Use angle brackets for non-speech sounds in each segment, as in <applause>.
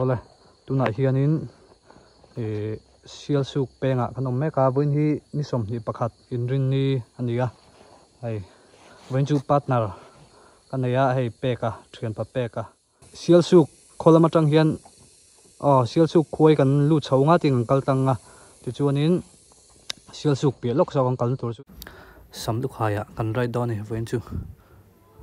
ole tuna hianin e sial suk penga kanom meka buin hi ni som ni pakhat inrin ni ania ai wen chu partner kanaya hei peka thian pa peka. Sial suk kholama tang hian ờ sial suk khuai kan lu chhonga ting kal tanga ti chuanin sial suk pe lok sa kan kal tur chu sam lu khaya kan rai don ni wen chu.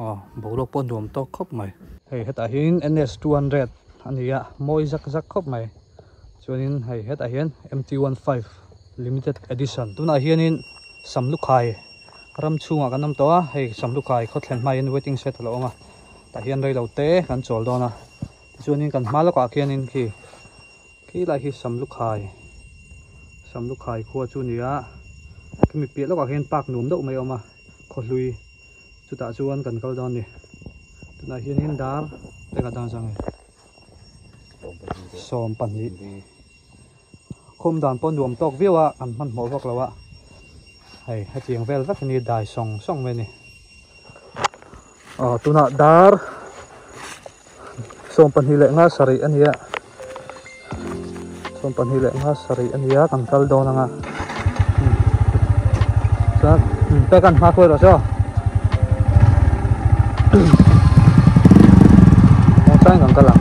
Ờ bo lok pon dom to khop mai. Hei heta hin ns 200 ania moi zak zak khop mai chuanin hei heta hian mt15 limited edition. Tuna hianin sam lu khai ram chunga kan nam to a hei sam lu khai khotlen mai in waiting set lo nga ta hian rei lo te kan chol dona chuanin kan hma lo ka khianin khi khi lai hi sam lu khai sam lu khai khuwa chu nia kimi pi lo ka hian pak num do mai oma kholui chu ta chuan kan kal don ni tuna hianin dar te ka dang sang som pan hi khum dan pon nuam tok viwa kan man mo vak lawa hay hay chiang vel vak ni dai song song ve ni ờ tuna dar som pan hi le nga sari ania som pan hi le nga sari ania kan kal do na nga sa pe kan ma ko ro so mo sai kan kala Yan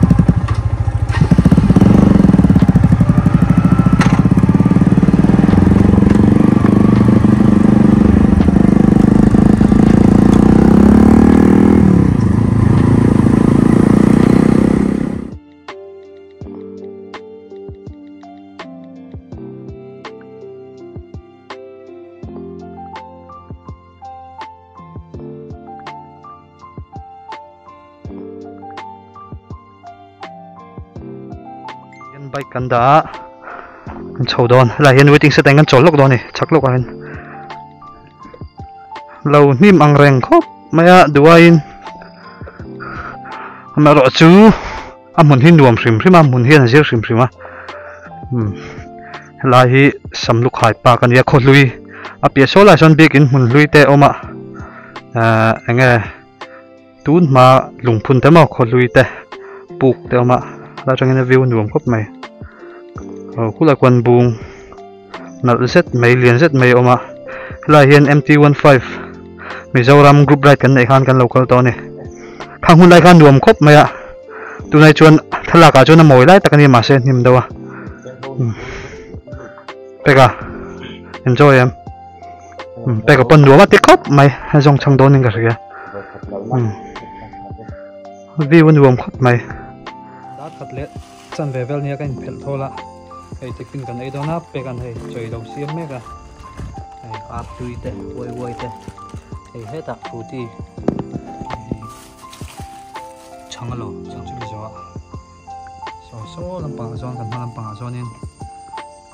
bike kan da kan chho don la hian waiting set kan chol lok don ni chak lok ain lo nim ang กันดาอันชาดอนลายเห็นวิติงสดงกันจอลกดอนนี่ชักลกอันเรานิ่มอังแรงครับไม่อะดูอินมารอจูอามุนหินรวมสิมพิมามุนเฮนเจียสิมพิมาลายฮีสำลุกหายปากันเยอะคดลุยอาเปียโซลายชนเบกินมุนลุยเตอมาเอ่อเงี้ยตูนมาหลงพุนเตมาคดลุยเตปลูกเตอมาเราจะเงี้ยวิวนรวมครบไหม quần buông nợ rất mấy, liền rất mấy ôm ạ. Là hiện MT15 Mizoram group right kan nei khan kan local to ni khang hun lai khan nuông khóc mày ạ. Tu này chuan thala ka chuan moi lai takani ma se nim dawa peka enjoy em. Peka pon nuông ti khóc, mày zong chang don ning ka ria view nuông khóc mày. Dat khat le chan ve vel nia kan phel thola hei te pin kan ei dona pe kan hei choi lo siam me ka hei ap tui te woi woi te. Hei he tak thu ti. Changalo chang chu bi số so so lam pa zon kan lam pa zon in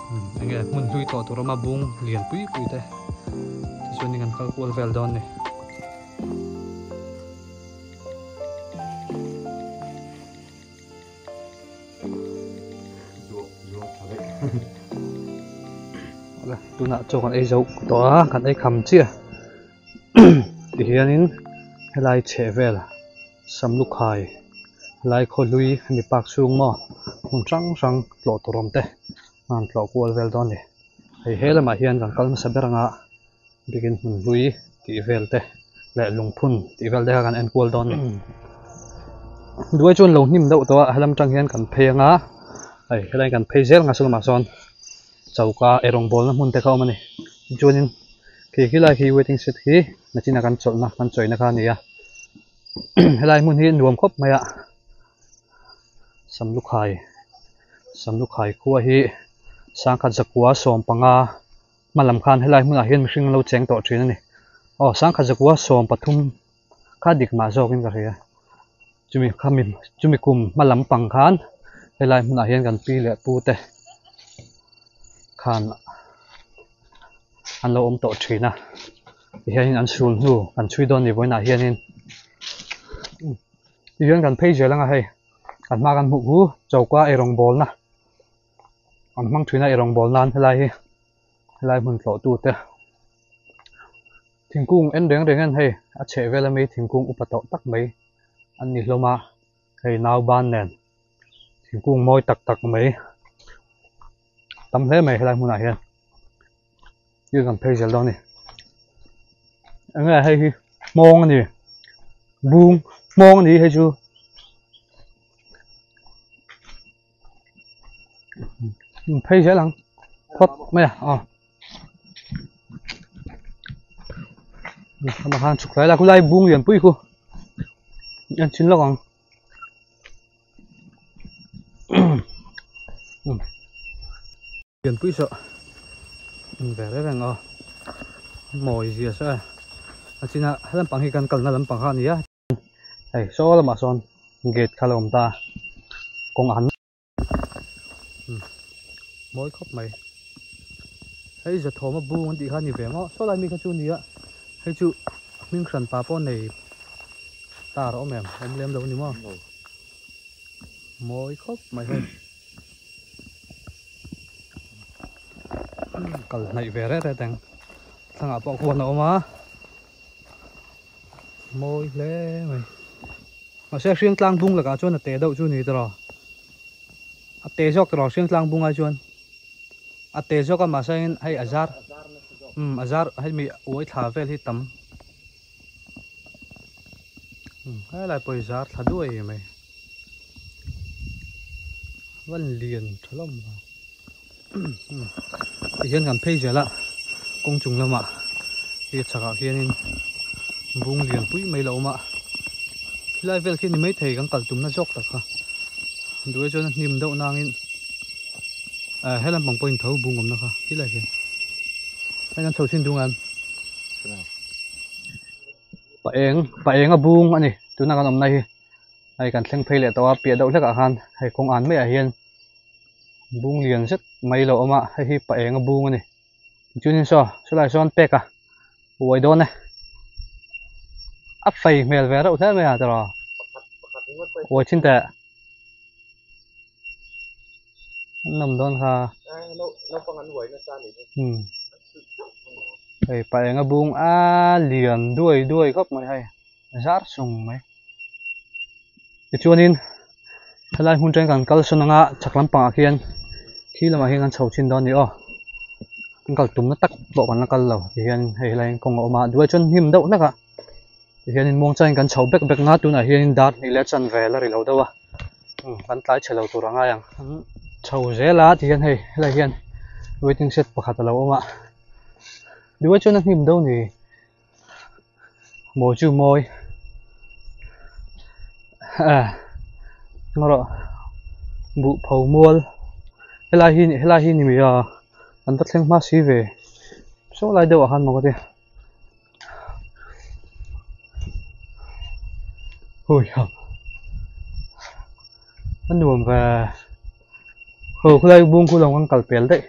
hmm, enge mun lui to to mà bung liền, pui pui te. Ti chuan ni kan kal kwal vel don ni. Tụi nạ cho con ấy dấu đó, con ấy cầm chia thì hiện in lại trẻ về là xâm lúc hai. Lại khôi lui mi bạc xuống mà không trăng trăng lộ tổ rồng tê. Man lộ qual về đó này thì hết là mà hiện rằng con sẽ biết rằng à begin mình lui thì về tê. Lại lùng phun thì về đây là en đó don đuôi chuan lùng nim đậu tỏa hay làm trăng hiện cần phê ngã. Ấy cái này cần phê zel ngã xuống mà son chauka erong bol na mun te kha mani chuanin khi khi lai khi waiting set hi na china kan chol na kan choi na kha nia à. <clears throat> helai mun hi nuam khop maya sam lu khai sam lu khai khuwa hi, sang khat zakwa som panga malam khan helai mun a hian mihring lo cheng to thin ani oh sang khat zakwa som pathum kha dik ma zo kin ka ria chumi khamim chumi kum malam pang khan helai mun a hian kan pi le pu te khan. An lo om to thina hian an sul nu an chui don ni voina hian in hian kan phei je langa hei. Kan ma kan mu hu chawka erong bol na an mang thina erong bol nan helai hi. Helai mun tlo tu te. Thingkung en reng reng an hei. A che vela mi, thingkung upato tak mai. An ni hloma hei, nau ban nen. Thingkung moi tak tak mai tam hle mai helai hmunah hian yu kan phei zel dawn ni. Anga hei hi mawng ani bung mawng ani hei chu. Phei zel ang thoát mày à ờ mà hàng chục lại là cũng lại buông liền bụi khu nhân chín lọc ang liền bụi sợ. Vẻ rất là ngon mồi gì sao à chỉ là làm bằng hi cần cần là làm bằng hàng gì á. Hey số là mà son. Gate khai lồng ta. Con ăn. Mỗi khóc mày. Hay giờ thò mà bu đi khai như vậy mà số lại mình khai chú gì á. Hay chú mình khẩn pa po này. Ta rõ mềm em lem đâu nhỉ mà. Mỗi khóc mày hay cần này về đấy đang thằng ở bỏ quần nào mà. Môi lé mày. Mà sẽ riêng lang bung là cả chuan là té đậu chu này rồi à té dọc rồi riêng lang bung ai chuan à té dọc à mà sẽ hay azar um azar hay mi uối thả về thì tắm. Ừ, hay là bồi azar thả đuôi mày. Vẫn liền cho lắm mà hiện gần phê rồi là công chúng lắm ạ. Thì chắc là hiện vùng liền bụi mấy lâu mà. Lại về khi mấy thầy gắng cẩn tùm nó dốc đặc ha đuôi cho niềm đậu nàng in à hay là bằng point thấu vùng ngầm nó ha tí lại kìa hay là thấu xin đúng anh bà em bà em ở vùng anh này tôi nàng làm này. Hay cần xem phê lệ tao bịa đậu chắc cả han hay công án mấy à hiền. Bung liền rất mấy lâu mà hay hi bà em ở vùng này chú nên sao số lại son pek à uai đôn này áp phây mèo về đâu thế mày à rồi uai chín tệ nằm đôn ha ừ hey phải eh, nghe bung a liền đuôi đuôi góc mày hay rát sùng mày cái chuan in thay hun trên càng cal sơn nga chắc lắm pa khian khi là mà hiện ăn sầu trên đó nữa cũng cầu túng nó tắc bộ bắn nó cân lẩu. Thì hiện hay là anh công mà. Đuôi chân hiểm đậu nắc cả thì hiện mong chân cần sầu bẹc bẹc ngát tu này hiện đạt thì lẽ chân về là lâu đâu à vẫn ừ, tái chờ lâu tu rằng ai ăn ừ, sầu dễ lá. Thì hiện hay là hiện đuôi tiếng sét bạc hạt lâu mà đuôi chân nó hiểm đậu thì mồi chu mồi. À nó rồi bụ phầu muôn helai hi helai hi ni mi à anh tất lên mà xí về số lại đâu ở hắn mà có thể ôi hầm anh nuông và hồ cái đây buông khu lòng ăn cල් bèl đấy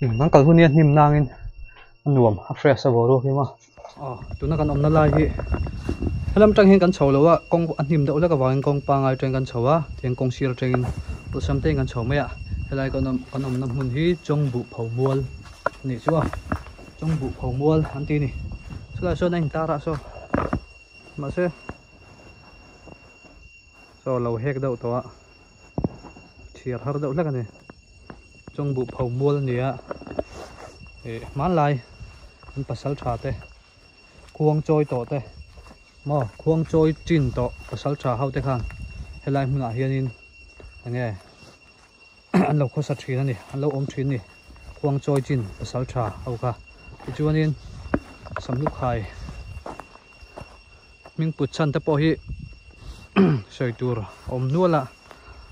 ăn cl hôn yên niềm nang in. Anh nuông fresh sao rồi khi mà ờ tụi nó còn ông nó lại thì làm trang hiện căn chầu lâu á con anh niềm đậu là cái vàng con pa ngay trên căn chầu á thì con xí trên tụi xem tên căn chầu mấy ạ helai con om con om nam hun hi chong bu phau mual ni chu chong bu phau mual anh ti ni so la so nang ta ra so ma se so lo hek dau to thiar har dau lak ani chong bu phau mual ni a e man lai. An pasal tha te khuang choi to te mo khuang choi chin to. Pasal tha hau te khan. Helai anh hianin อันเราข้อสตรีนั่นนี่อันเราอมทรีนี่ควงจอยจินภาษาชาเอาค่ะปัจจุบันนี้สำลูกไข่มิ่งปุชันตะโพฮิใส่ตัวอมนัวละ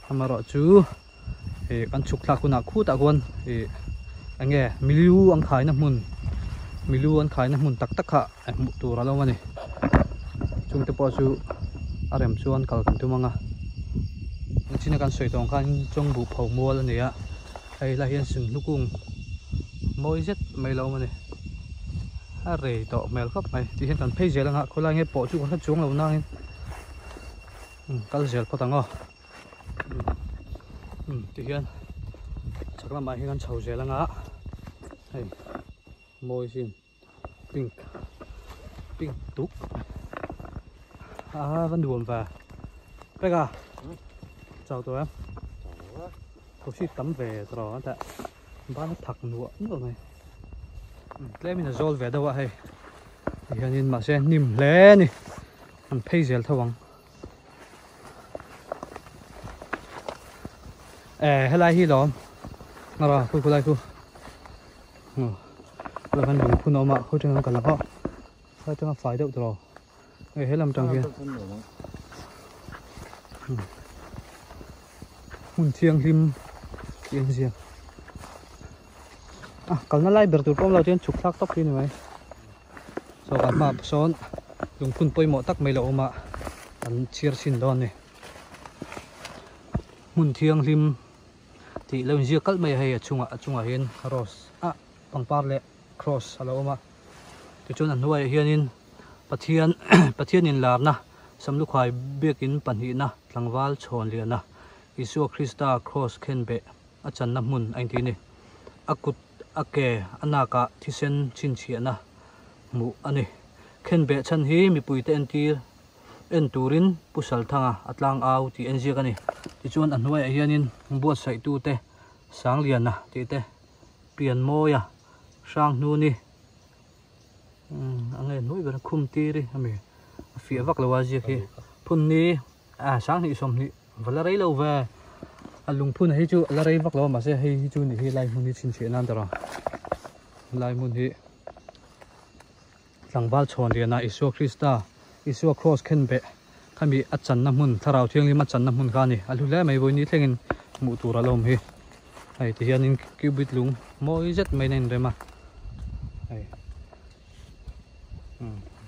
ทำอะไรจูเอออันชุกลาคุณอาคู่ตะกวนเอออันเงี้ยมิลิวอันขายน้ำมุนมิลิวอันขายน้ำมุนตักตักขะไอ้หมุตัวเราแล้วันนี้จุงตะโพอจูอารมชวนกลกันตัวมั้งอะ china kan soi tong kan chong bu phau mual ani a hay là hian sừng lukung môi rất mấy lâu mà này à rể tọ mèo khóc này thì hiện cần phê dễ là ngã khối lại nghe bỏ chú con xuống lâu nang cái dễ có tăng ngò thì hiện chắc là mày hiện chầu dễ là ngã môi xin pink pink túc à vẫn đuồm và bây giờ chào tụi em. Tôi chỉ tắm về rồi ta ba nó thật nữa rồi này ừ, lẽ mình là rol về đâu vậy hiện nên mà sẽ nìm lé nè. Ăn phê dẻo thôi bằng. Eh hay là hi lắm nào rồi cô cô lại cô là mình cũng nó mà không chẳng cần là họ không chẳng phải đâu rồi eh hết làm trong kia hun chiang lim, yên chiang à kalau nó lại tụt bom lao trên chụp thác tóc đi này so cả mà son dùng phun bôi mỏ tắc mày lộ mà. Anh chia xin đòn này. Hun chiang lim. Thì lâu nhiều cất mày hay ở chung à chung à hiền cross. À bằng par lệ cross à, alo ma ti chun nuôi huai hianin pathian pathian in <coughs> làm na. Samlu in bekin panhi na. Tlangwal chhon liền na isu krista cross khen be achan na mun ain ti ni akut ake anaka thisen chin chi na mu ani khen be chan hi mi puite en tir en turin pusal thanga atlang au ti en zia kani ti chuan an huai hianin buat sai tu te sang lian na ti te pian moya sang nu ni. Anh em nuôi về khum tì đi ami. Phía vắc là gì khi. Phun ni à sáng thì xong ni và là lấy lâu về. À lùng phun hay chú là lấy vắt lâu mà sẽ hay chú thì hay lại muốn đi xin chuyện nan đó lại muốn đi lang val chọn thì là Isua Krista Isua cross khen be kami achan na mun tharau thiang lima chan na mun khani alu le mai voi ni thlengin mu tur alom hi kêu ti hianin mỗi rất mấy nên mai mà. Rema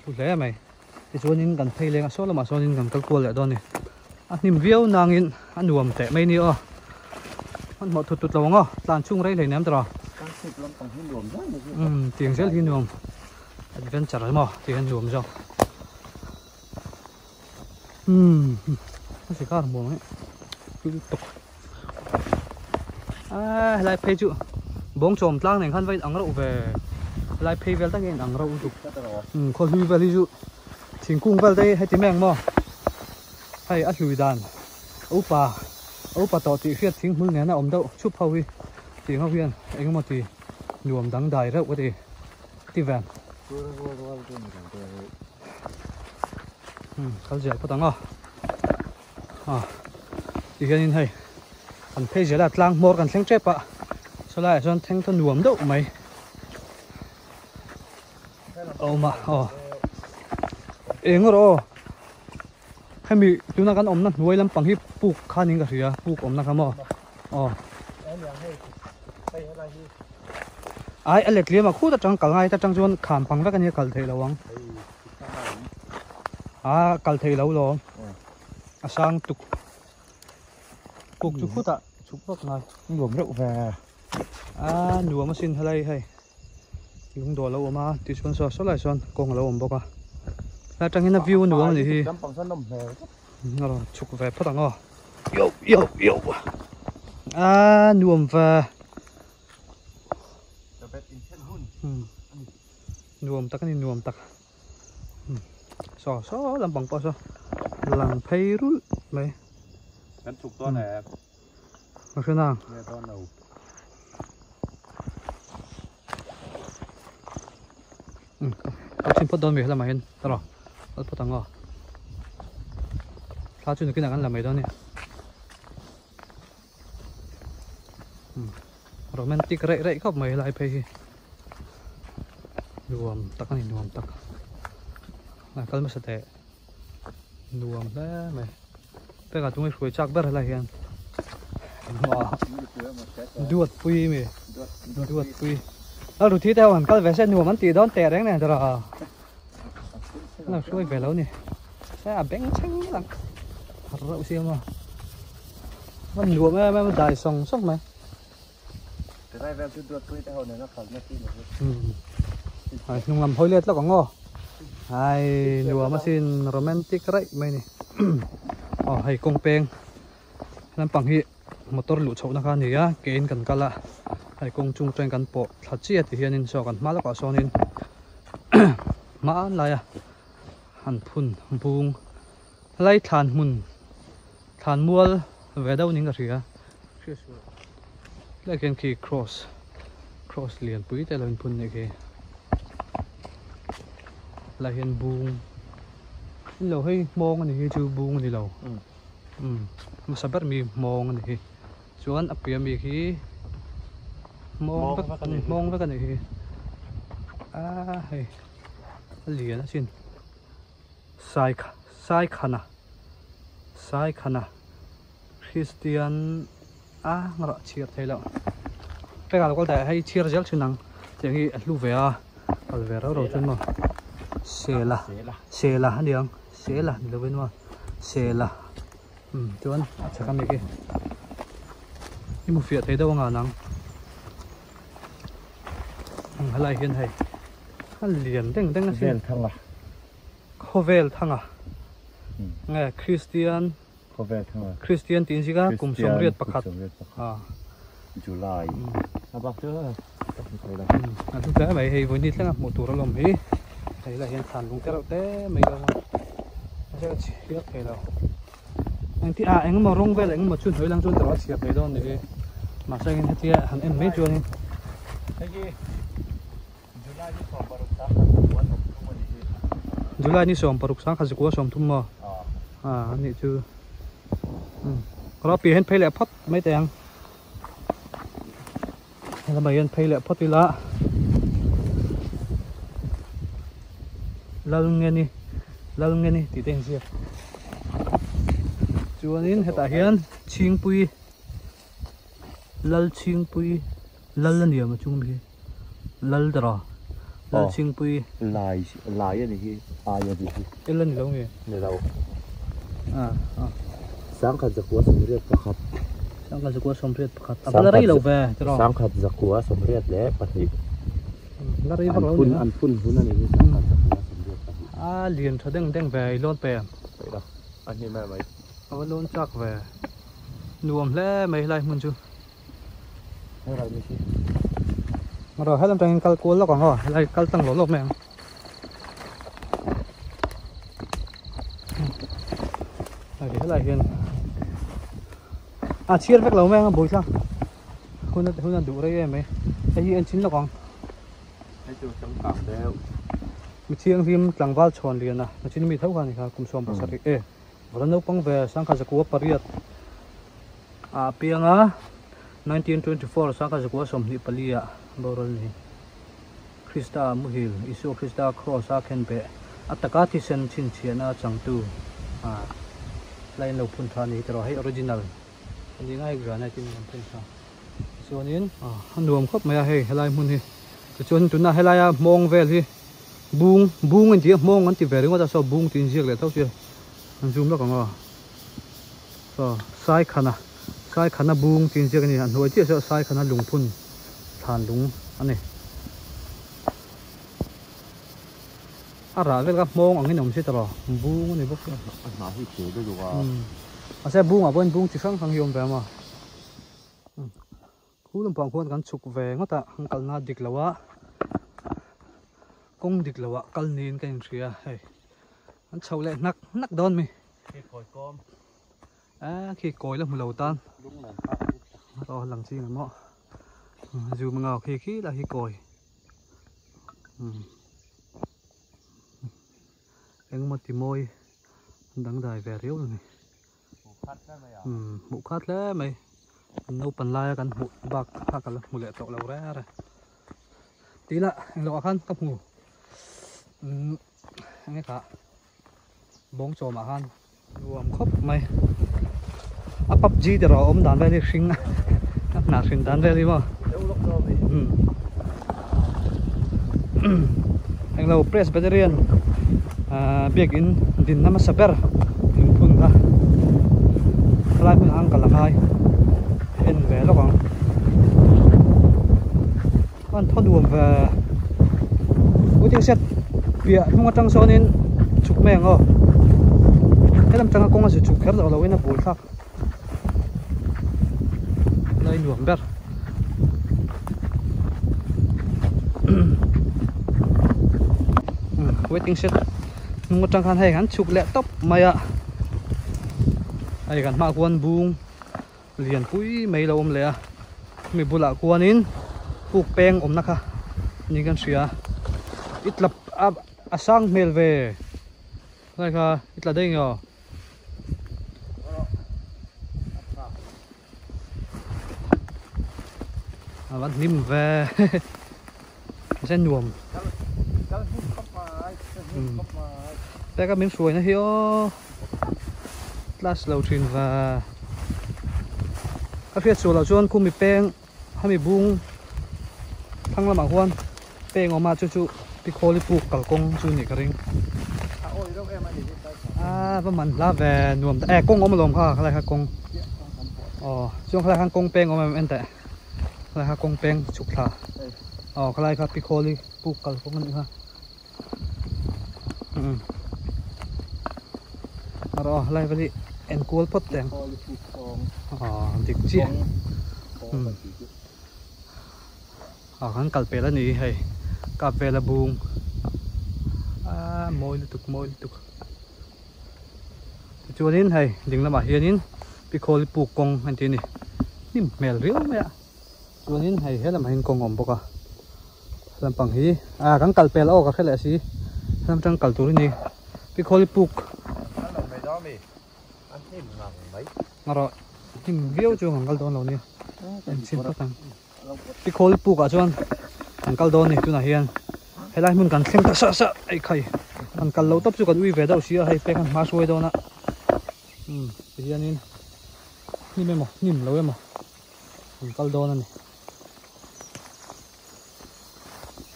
lúc lẽ mày. Thì số nên gần thay lên số là mà số nên gần các cô lại đó này anh niệm viêu nàng in anh nuông tệ mấy nữa anh một thụt thụt lâu ngó tàn chung đấy lấy ném rồi ừ tiền rất hi vẫn chả rồi mà thì anh nuông rồi ừ nó sẽ có một ấy cứ tục à lại phê chú bóng trộm lang này khăn vay ăn rượu về lại phê về tăng ăn rượu dục ừ khó lui về đi chú thỉnh cung về đây hay tìm em mà hay ăn lùi đàn. Ấu bà ấu bà tỏ tị khiết thỉnh mương nén nó ổn đâu chụp hậu đi thì ngọc viên anh mà thì nhuộm đắng đài rượu cái gì đi vẹn. Ừ khâu dễ bắt tăng à à thì cái nhìn hay anh thấy dễ là lang một cần thèn chép ạ. Sau lại cho thèn thân nhuộm đâu mày? Ô mà ô eng ro hemi tuna kan omna nuai lam pang hi puk khanin ka ria puk omna kamo o ai ale klia ma khu ta chang kal ngai ta chang chuan kham pang ra kan hi kal thei lawang a kal thei lo à asang tuk puk chu khu ta chuk bak ngai luồng rượu về a nuwa ma sin halai hai yung do lo ma ti chuan so so lai xuân kong lo om boka la về ngaro chuk ve phatang o yo yo yo a nuam va tập bet in chân hun Hmm. nuam tak ni nuam tak Hmm. so so lam bang pa so lang phei rul mai cắn chục to này ma khana nghe to đầu ko chin pot don mi hala 거. hen taro al phatang o tha chu ni kina kan la mai don ni Hmm. romantic rei rei khop mai lai phei hi nuam tak ni nuam tak na kal ma sa te nuam le mai pe ka tung khoi chak ber la hian pui mi duat pui ở rồi thì theo hẳn cái vé xe nuông mình tí đón tè đấy này rồi nó xuôi về lâu nè xe à bén chăng lắm rượu siêu mà. Mình nuông mà mà đại sòng sốc mày cái này về cái đuột tôi theo này nó khẩn nó kia ừ. Ai, nung làm hối liệt là có ngô ai nuông mà xin romantic đấy mày nè ờ hay công peng. Làm bằng hi motor lụ chậu nó khan thì á kén cần cả là hay công chung trên căn bộ. Thật chi thì hiện in so kan má là có so nên má lại à หันพุ่นบุงไล่ฐานมุนฐานมัวลเวดาวนิ่งกระเรือแล้วกันคือ cross cross เลียนปุ๋ยแต่เราเป็นพุนเนี่ยคือลาเห็นบุงเราให้มองอันนี้จูบุงอันนี้เราอืมมันสับแบมีมองอันนี้ชวนอเปียมีคือมองมองไปกันนี่อ่าเฮ้ยเหลียนะชิน sai khana sai khana Christian à ngara chiar thei lo pe gal kol da hay chiar jal chunang te hi lu ve a al ve ro ro chun ma sela sela han diang sela ni lo ben ma sela um chuan a chaka me ke ni mu fiat thei do nga nang halai hian hay hal lian deng deng a sin thăng à khovel thanga. Ừ. nge Christian thăng à Christian tin siga kum som riat pakhat à July. À Thấy là à thực tế mày hay với nít là một tủ lồng hí thấy là hiện sản cũng cái đầu té mấy đâu mà sẽ chiếc cái đâu anh thì à anh mà rong về anh mà chuyên hơi lang chuyên đó chiếc cái đó này mà sao anh thì hắn em mấy chuyên Thế gì July đi khỏi bảo ta Quán không có gì hết July ni som paruk sang khazik wa som thum ma À à anh chứ ừ. Có pi hen pay lẹ phất mấy tiền? Là mày hen pay lẹ phất đi lá? Lal nghe ni lal nghe ni tí tiền gì chuan in heta hian ching pui. Lal ching pui. Lal ni ma chung bi lal dra lal Ờ. ching pui Lại Lại này khi Ai là gì el ni lo nge Này đâu? À à Sáng khát giặc quá sầm riết pakhat sang ka zakwa som pret pakhat Sang apala rai ka- lo ve tro Sáng khát giặc quá sầm riết lẽ An bak lo phun An phun phun này khi Sáng khát giặc quá sầm riết a lian tha deng deng ve lon pe Vậy đâu Anh nhìn mẹ mày. Awa lon chak ve nuam hle mai lai mun chu? Thế rồi mới chi maro halam tang kal kol lo ka ho lai kal tang lo lo meng ai đi lại hiền. À chia vek lo meng bồi sang hun hun đủ đây em ấy cái gì anh chín là còn? Thấy chưa trong cảm đeo mi chiang rim tlangwal chhon lian na na chin mi thau khan kha kum som pasari e wala no pang ve sang kha zakua pariat a pianga 1924 sang kha zakua som ni palia borol ni krista muhil isu krista cross a khen pe ataka thi sen chin chiana changtu a line lo phun thani tro hai original ani ngai gra tin nam phun sa chuanin a hanuam khop mai a hei helai mun hi chuan tuna helai a mong vel hi bung bung anh ti mong anh ti về đúng so bung tin jiak lại thau chưa anh zoom đó còn ngò so sai khana sai khana bung tin jiak này an hoi ti so sai khana lùng phun than lùng anh này à về cái mong nằm sẽ tao bung nói thì chế được rồi ừ. À sẽ bung à bên bung chỉ sang mà. Cú làm bằng khuôn gắn chụp về ngót ta hàng kalna na dik lawa công dik lawa kal nin cái ria hey. Anh chầu lại nắc nắc đòn mi Cái còi con. À khi cối là một lầu tan. Đúng là to lần chi là mọ dù mà ngào khi khí là khi cối ừ. anh một tí môi đắng dài về riếu rồi này. Ừ mụ khát lẽ mày. Nấu pan lai kan mụ bạc khát cả mụ lệ tậu lâu ra rồi. Tí là anh lộ khăn cấp ngủ. Ừ anh ấy cả bóng trò mà han rùm khóc mày. À PUBG thì rồi ôm đàn về đi sinh. <laughs> Nạt sinh đàn về đi mà Ừ. anh lâu press vegetarian à biết in din nama saber in phun ha lại phun ang kalang hai. En về lo còn con thon đuồm về. Ui tiếng xét bịa không có trăng số nên chụp mèng ờ thế làm trăng công là chụp khép rồi là quên là bùi khác đây đuồm bẹt. Waiting shed. Nung tang khan hai kan chuk le top maya ai kan ma kuan bung. Lian pui mai lo om le a. Mi bula kuan in. Puk peng om nakha ni kan sia itlap a asang mel ve. Lai kha itla ding yo à vẫn nim về <laughs> sẽ nuồm kapai. đây các miếng suối nó hiểu lát lâu truyền và các phía chùa là chuan khu mì peng hay mì bung thăng là mạng huan peng ở mà chú chú bị khô li buộc cẩu công chú nhỉ cái ring à vâng, và mình lá về nuồm eh à, công ở mà lồng ha cái này ha công Ya, tong sampah. ờ chuan cái này ha công peng ở mà em tệ cái này ha công peng chụp thả Eh, ờ cái này ha bị khô li buộc cẩu công nữa ha ừ. Ờ, ờ, ừ lại vậy em cuốn pot đèn à di chi pukong, hắn là nì hay. Cà phê là buông à môi tục môi tục. Chúa hay. Đừng làm bài hiền nín. Bị khô buộc công anh chị nè. Nim mèo riếu mẹ chúa nín hay. Hết làm hình công ổn bốc làm bằng hi à hắn cà phê là ô cà phê là gì làm trăng cà tuổi nè bị khô buộc Nanti mengang mai. ngà rồi nim riếu chú hắn cl đón lâu nè em xin Kalau phát tăng buat cái khối bù cả chuan đôn này chú nào hiền hay là muốn cần xem ta sợ sợ ấy khay thằng cal lâu tấp chú cần uy về đâu xíu hay pe nè ừ thì hiền in nhìn em mà nhìn lâu em mà thằng cal đôn này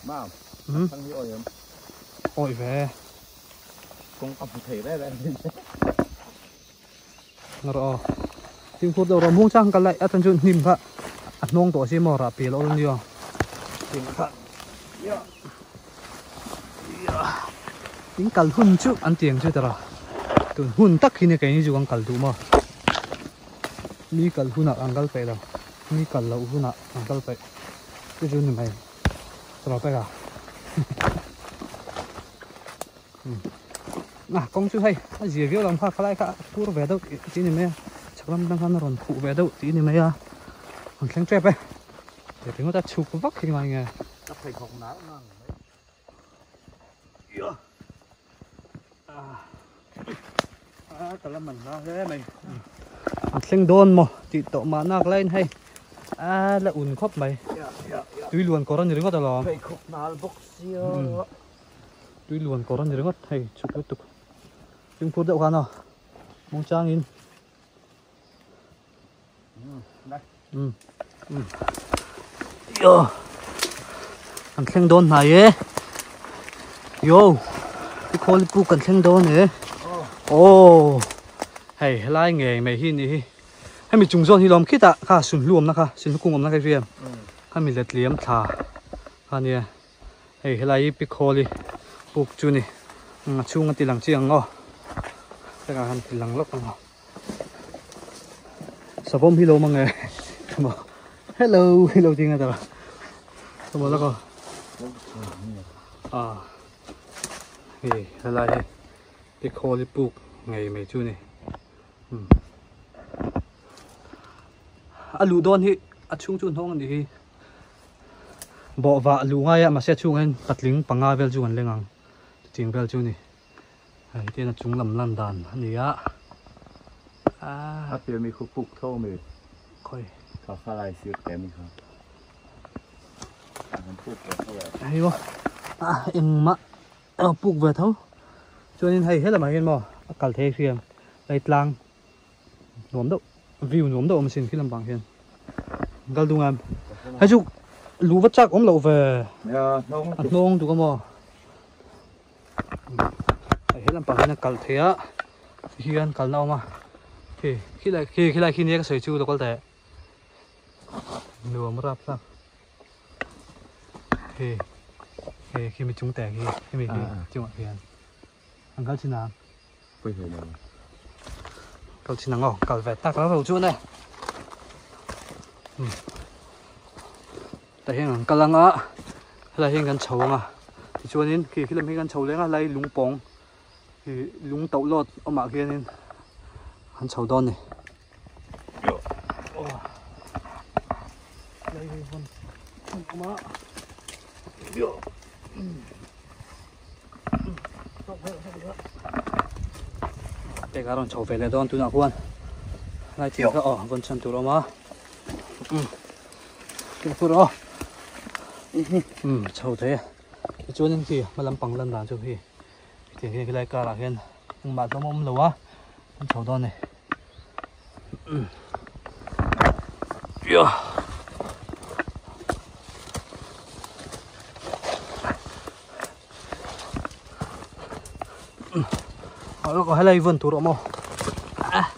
Mam, ni oyam. ôi về. Kong kam thei dah dah ngờ rồi tiếng phút đầu rồi muốn chăng cái lại ở thân chun nhìn cả à nông tổ xí mò ra bì lâu luôn tìm à tiếng cả Ya. tiếng hun chú ăn tiếng chú tao tụi hun tắc khi này cái này chú ăn cal mà mi cal hun à ăn cal pe đâu. Mi cal lẩu hun à ăn cal pe cái chú này mày tara à à công chú hay à gì việc làm pha lại cả pur về đâu tí này mày chắc lắm đang ăn rồi phụ về đâu tí này mày à còn khen trep ấy để tiếng người ta chụp cái vóc khi mà nghe Tak thei kong nang nang. à cả là mình ra thế mày sinh đôn mà chị tổ mà nạc lên hay à là ủn khóc mày tuy luôn có kong nal box Hmm. ya. tuy luôn có răng gì đó hay chụp tiếp tục chúng phút đậu khăn nào mong trang in ừ ừ. Yo. Ăn sinh đôn này ấy. Yo. Cái khô đi bu cần sinh đôn này ồ. Hay lai nghề mày hi nè hay mình trùng zon hi lom kita kha sun luom na kha. Sun kung om na kai riam hmm. ha mi let liam tha ha nia hey helai pi kholi puk chu ni nga chung ti lang chiang ngo ta ga han ti lang Sao bom sabom hi lo mang nge <laughs> mo hello hello ting ta ta mo la ko à. Hey helai pi kholi puk ngai me chu ni Hmm. alu à, don hi a à, chung chun hong bỏ vạ lù ngay lu nga chung anh. Se chung en patling về vel chu lên ngang. Tiếng vel chu này ai te na chung lam lan dan ani ya a Tapi mi khu puk thau mi. khoi Ka khalai siu ke mi kha. Ang puk ke thau ya. ai wo a em ma a puk ve thau cho nên hay hết là mà hiền mò cල් thế khiêm lấy tlang. Nuông đâu view nuông đâu mà xin khi làm bằng hiền. Gal dung am hay chú lú vắt chắc ốm lậu về. Nong. ăn nông tụi con mò hết làm bằng hiền cල් thế á. Hiền cල් nào mà. Khi khi lại khi khi lại khi nhớ cái sợi chu đâu có thể nuông rap ra khi khi khi mình trúng tẻ khi khi mình À, à. trúng hiền ăn. Gal chín nào Pui he nang. cầu chín nắng cầu về tắc nó đầu chuột này. Ừ. tại hiện ang kalang á. Là hiện gần chầu à thì cho nên khi khi làm hiện gần chầu lên á lấy lúng bông thì lúng tàu lót ở mặt kia nên hắn chầu đòn này. Đây con má yo để cái con chầu về lại đón tôi nào quan lại chỉ có ở vẫn chân tôi đó mà cái phụ đó. Ừ. Chầu thế. Cái chỗ này gì mà làm bằng lần nào cho khi thì cái cái lại cả là hiện mà nó mồm lâu á chầu đó này. Ừ. Yo Ờ, có hay là vườn thủ độ mò à.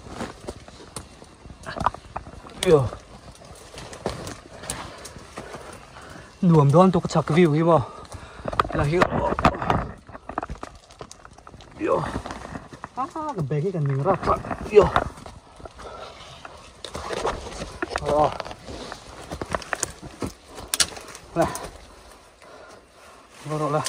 Yo. nuông đón tôi có chặt cái view kia mà. Là hiểu yo à cái bè cái mình ra yo rồi nè, rồi rồi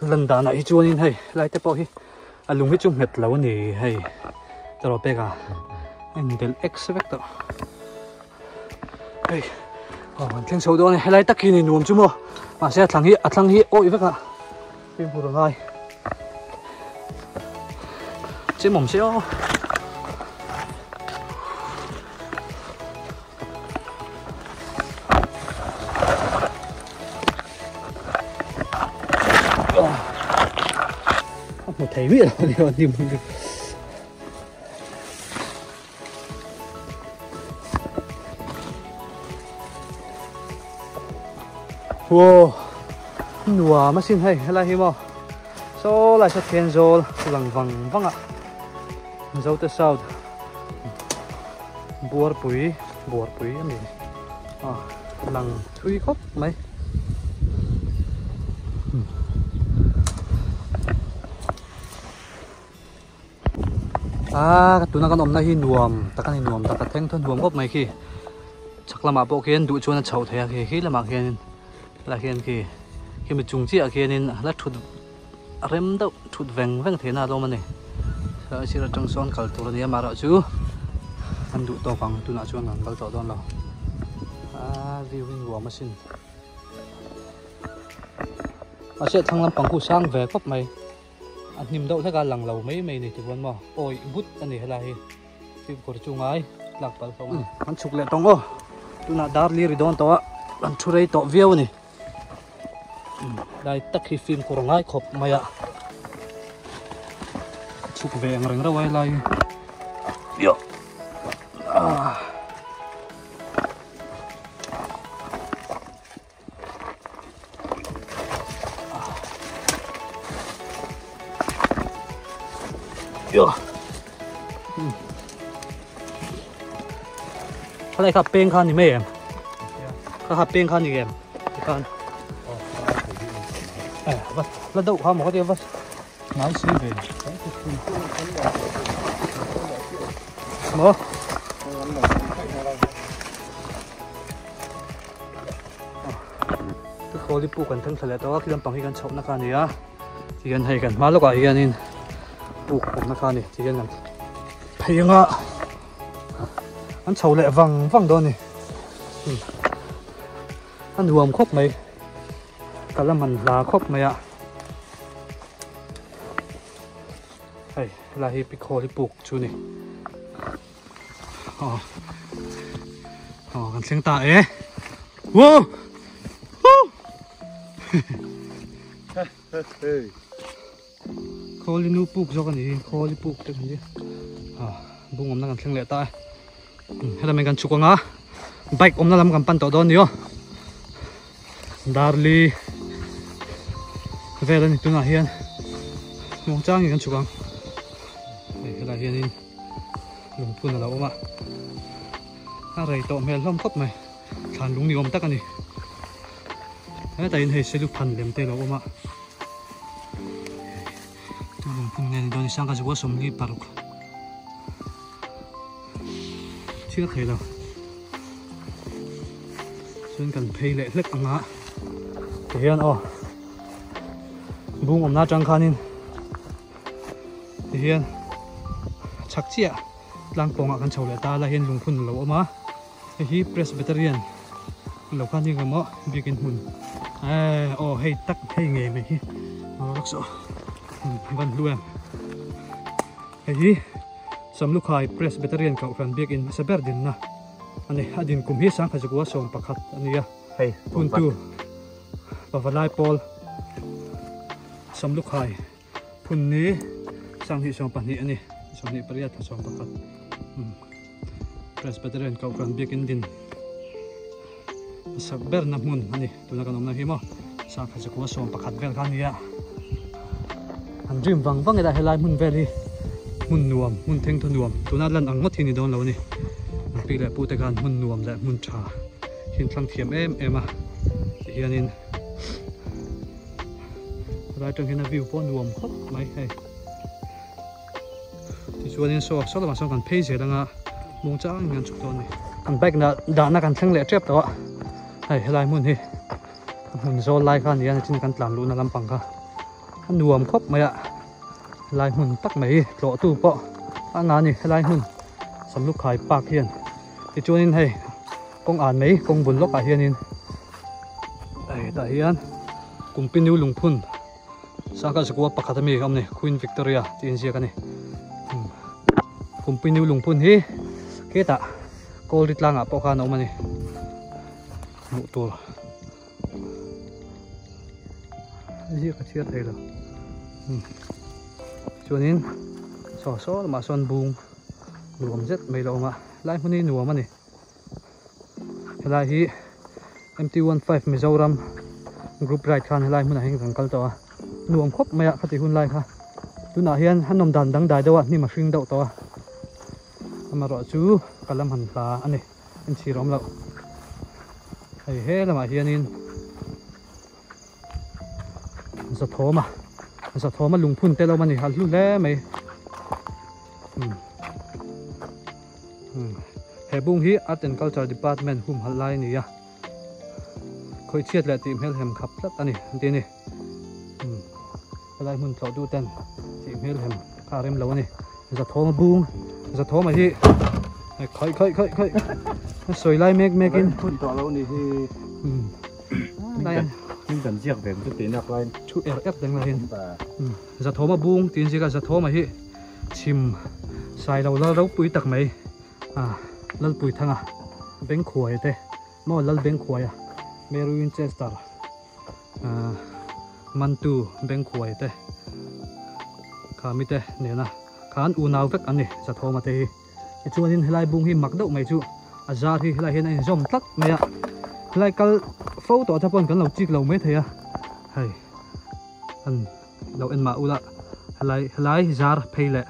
lần đó này chua nên hay lại tiếp bao hi à lùng hết chung mệt lâu nè hay tao bé cả em đến expect đó hey ờ thiên sâu đó này lấy tắc khi này nuông chứ mò mà sẽ thằng hi à, thằng hi ôi, vất cả phim phụ đồng ai chế mỏng xéo một ờ. thấy biết rồi <laughs> đi đi wow nua mà xin hay hay là hi mò so lại sẽ thiên rồi? Lằng vằng văng ạ. Dâu tới sau buồn bụi buồn bụi mình à lằng thui khóc mấy à cái tụi nó con ôm này hi nuông ta cái nuông ta cái thanh thon nuông gốc mấy khi. Chắc là mà bộ kiến đủ chuan nó chậu thế à, khi khi là mà kia là khi khi khi mình chung chia kia nên là thụt rem đâu thụt veng veng thế nào đâu mà này. Sợ chỉ là trong son cầu tụi này mà rõ chứ. Anh đủ to bằng tu nào cho ngang bao trọ đón lo à viewing của machine à sẽ thằng làm bằng cụ sang về cốc mày. Anh nhìn đâu thế cả lằng lầu mấy mày này thì vẫn mà. Ôi bút anh này là hi phim của chung ai lạc bal phòng ừ, anh chụp lại tông ô. Tu na dar li ridon to anh chu rei to view ได้ตะคีฟิล์มกรงไล่ขบมายะชุกเวงเรงระไว้ไล่ยอะเยอะไรครับเป็งคันนี่ไม่เอ็มครับเป็งคันนี่เอ็มคัน Ờ, vâng. 哎，不，那都好么？我这不，哪有水呗？么？cái vâng. ờ. khô đi bu cần thân phải đó khi làm bằng cái cần chọc nó cái gì á. Thì cần hay cần má lúc ấy cái nên bu cần nó cái này thì thấy không ngã anh chầu lại vàng vàng đó này. Anh huồng khóc mấy. มนะครับเนี่ยที่กันให้กันมาแล้วก็อีกอันนึง bù cũng nó khan đi chỉ cần thấy ngã anh chầu lại văng văng đó nè anh huồng khóc mày cả là mình là khóc mày ạ đây là hi pico đi buộc chú nè ờ ờ cần sinh tạ ấy wow Hey. kholi nu puk zo kan ni kholi puk te kan ni ha bung om na kan thleng le ta hela men kan chuka nga bike om na lam kan pan to don yo darli vela ni là hian mong chang kan chuka hela hian in lung phun la oma a rei to mel hlom khop mai than lung ni om tak ani hela ta in hei selu phan lem te lo oma tulong phun nên đón sang cái chỗ sống đi paruk chưa thấy đâu. Xuân cần phê lệ lek ngã thế anh ạ bung om na trăng khanin hiền chắc chia lang ponga kan chawle ta la hian lungphun lo oma hi presbyterian lo khan ni ngamo bikin hun à ô hay tắc hay nghề mày hi nó rất sợ văn luôn hi sam lúc hai presbyterian kau kan bikin saber din na ani adin kum hi sang khajua som pakhat ania hey phun tu สมลูกไข่พุ่นนี้สังหิสองปันนี้อันนี้สองนี้ปริยัติสองประคัดเพรสเปเตเร์นกัากรันเบียกินดินสักเบอร์นับมุนอันนี้ตัวนักนมนักหิมะสักขัดกัวสองประคัดเวลร์กันนี้อันจิมวังวังได้ให้ลายมุนเวลีมุนนวมมุนเทงทนนวมตัวนั้นลันอังมัดที่นี่โดนเรานี่ปีแหละปูแตะการมุนนวมและมุนชาหินทั้งเทียมเอ็มเอ็มอะเฮียนิน và trong khi là view bốn nuông khóc mấy hay thì chú nên số số là mà xong cần pay gì đang à mong chắc ngàn chụp tuần này cần bách là đã là cần thăng lệ chép đó hay lại muốn thì mình do lại khan thì anh chỉ cần làm luôn là làm bằng cả nuông khóc mấy ạ lại muốn tắt mấy lộ tu bọ anh nói này lại muốn sắm lúc khai bạc hiền thì chú nên hay công án mấy công buồn lốc cả hiền in đây tại hiền cùng pin lưu lùng phun saka sakwa pakhatami amne queen victoria tin sia kani hmm. kumpin nu lungphun hi. Keta kol rit langa po khan omani mu tur hi ka chiat thei hmm. lo chuanin so so ma son bung nuam zet mai lo ma lai huni nuam ani helai hi MT15 Mizoram, group ride khan helai mun หวมครบไม่คติหุ่นไล่ค่ะดูหน้าเฮียนฮันนมดันดังได้ด้วยนี่มาชิงเดาตัวมารอจูกำลังหันตาอันนี้อันชีร้อมแล้วไอ้เฮ้ละมาเฮียนินมัสะท้อมามัสะท้อมาลุงพุ่นเตามันนี่ฮัลลุแล้วไหมเฮบุงฮีอาร์ตแอนด์คัลเจอร์ดีพาร์ตเมนต์หุ่มฮัลไลนี่ยะคอยเชียดแหละทีมเฮลแฮมขับแล้อันนี้ดีนี่ lai mun thlo du ten tim hel hem kharem lo ni. Sa thoma bung sa thoma hi. Khoi khoi khoi khoi soi lai mek mekin phun to lo ni hi. Đây. Nhưng cần giặc về một tí nạp lên. Chú er ép đánh hiền và za thô mà buông tiền gì cả za thô mà hi. Chim sai đầu lal rau bụi tắc mấy à lal bụi thằng à. Bên khuya thế mà lal bên khuya Mary Winchester à mantu bên khuya thế khá mi thế nè na. Khan u nào vek anh nè za thô mà thế cái chú anh lại hi mặc đậu mấy chú à ra thì lại hiện anh zoom tắt mày ạ lại cal photo tháp con cần lâu chiếc lâu mấy thế à hay anh lâu en ma ula halai halai zar pheile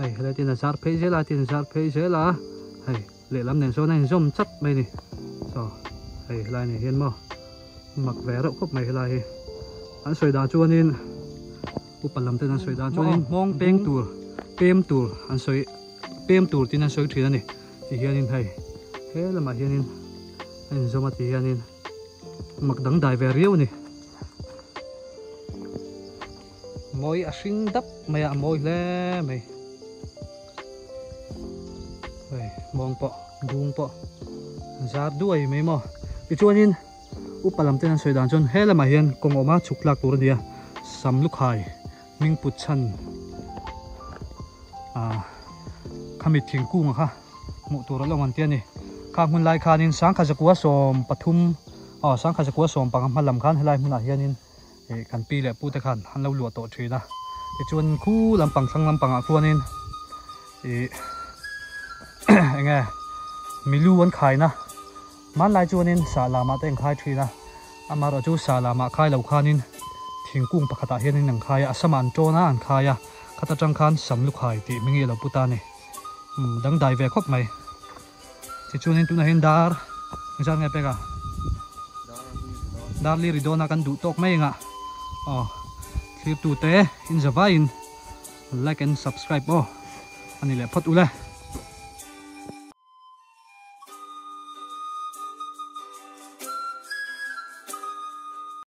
hay halai tin zar phei zela, tin zar phei zela. Hay le lam nen so nen zom chat mai ni. So hay halai ni hian mo. Mak ve ro khop mai halai an soi da chuanin upalam ten an soi da chuanin mong peng tur pem tur an soi pem tur tin an soi thin ani ti hianin hei he lama hianin an zoma ti hianin mak dang dai ve riau ni môi à sinh đắp, mày à môi le mày. Mong po dung po. Giá đuôi mấy mò. Cái chuan upalam upa làm tên soi đàn chun he là mà hiền. Cùng oma chuk lạc tur dia sam luk hai. Ming put chan à khamit thing kung ha mu tur lo man tiani ka mun lai khan in sang kha zakwa som pathum ờ sang kha zakwa som pangam halam khan helai mun a hianin e kan pi le pu te khan han lo lu to thina e chuan khu lampang sang lampang a khuanin e enge <coughs> milu an khai na man lai chuanin sa lama te khai thina amaro chu sa lama khai lo khanin. Thingkung pakhata hianin nang khai asaman tona an khaya khata tang khan samlu khai ti mingi lo puta ni hmm, dang dai ve khop mai. Ti chuanin tuna hin dar. Nghe nge pega. Dar li ridona kan du tok mai nga. Oh khi tu te. In zava in like and subscribe oh ani le phat ule